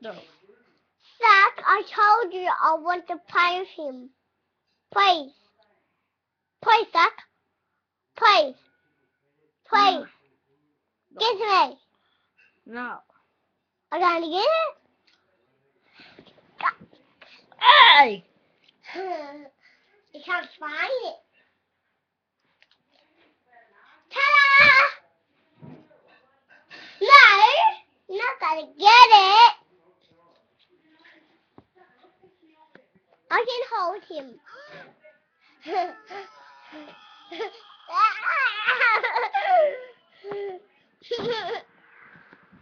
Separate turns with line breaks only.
No.
Zac, I told you I want to play with him. Please. Please, Zac. Please. Please. Give me.
No.
I'm going to get it.
Hey!
you can't find it. Ta-da! No, you're not gonna get it. I can hold him.